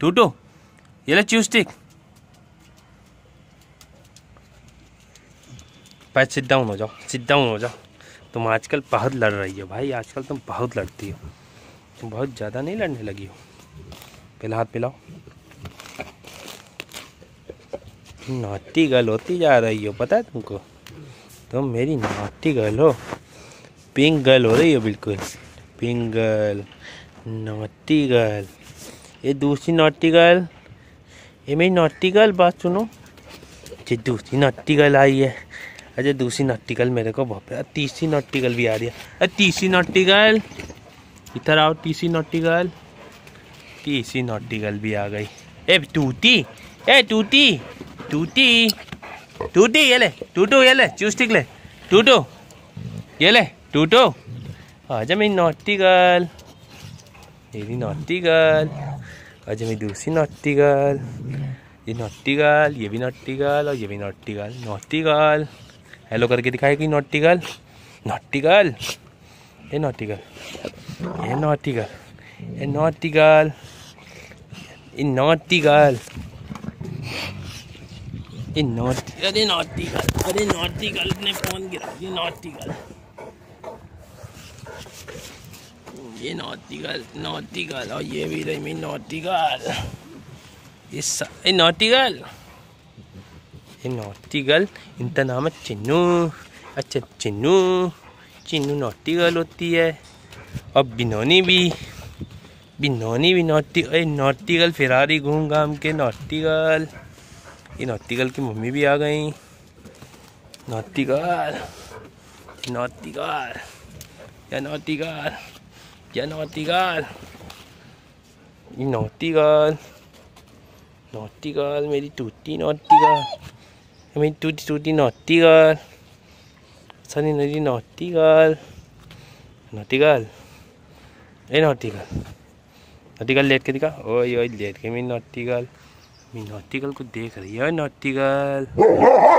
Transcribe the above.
टूटो, ये ले चूस्टिक patch sit down हो जाओ सिट डाउन हो जाओ। तुम आजकल बहुत लड़ रही हो भाई, आजकल तुम बहुत लड़ती हो। तुम बहुत ज़्यादा नहीं लड़ने लगी हो। पहले हाथ पिलाओ नाटी गर्ल होती जा रही हो, पता है तुमको? तुम मेरी नाटी गर्ल हो। पिंक गर्ल हो रही हो बिल्कुल। पिंक गर्ल नाटी गर्ल ये दूसरी नॉटी गर्ल ये मेरी नॉटी गर्ल बात सुनो। ये दूसरी नॉटी गर्ल आई है। अजय, दूसरी नॉटी गर्ल मेरे को बहुत तीसरी नॉटी गर्ल भी आ रही है। अरे तीसरी नॉटी गर्ल इधर आओ, तीसरी नॉटी गर्ल तीसरी नॉटी गर्ल भी आ गई। ए, टूटी। ए, टूटी। टूटी। टूटी, ये ले। टूटो, ये ले। चूस्टिक ले। टूटो। ये ले। टूटो। आजा मेरी नॉटी गर्ल मेरी नॉटी गर्ल आजा मेरी दूसरी नॉटी गर्ल ये नॉटी गर्ल ये भी नॉटी गर्ल और ये भी naughty girl naughty girl hello करके दिखाएगी नॉटी गर्ल नॉटी गर्ल ये नॉटी गर्ल ये नॉटी गर्ल ये नॉटी गर्ल ये नॉटी गर्ल ये नॉटी अरे नॉटी गर्ल अरे नॉटी गर्ल ने फ़ोन गिरा ये नॉटी गर्ल ये नॉटी गर्ल नॉटी गर्ल और ये भी रही मेरी नॉटी गर्ल ये ये नॉटी गर्ल ये नॉटी गर्ल इनका नाम है चिन्नू। अच्छा चिन्नू चिन्नू नॉटी गर्ल होती है। और बिनोनी भी बिनोनी भी नॉटी, अरे नॉटी गर्ल फिरारी घूम घाम के नॉटी गर्ल ये नॉटी गर्ल की मम्मी भी आ गई। नॉटी गर्ल नॉटी गर्ल या नॉटी गर्ल नॉटी गर्ल ये नॉटी गर्ल नॉटी गर्ल मेरी टूटी नॉटी गर्ल मेरी टूटी टूटी नॉटी गर्ल सनी मेरी नॉटी गर्ल नॉटी गर्ल ए नॉटी गर्ल नॉटी गर्ल लेट के दिखा ओए ओए लेट के मेरी नॉटी गर्ल मेरी नॉटी गर्ल को देख रही है नॉटी गर्ल